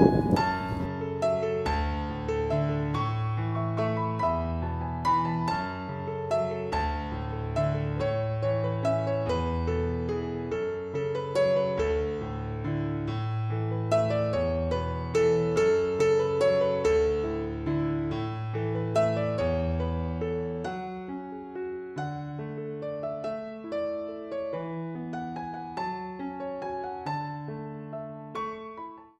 Música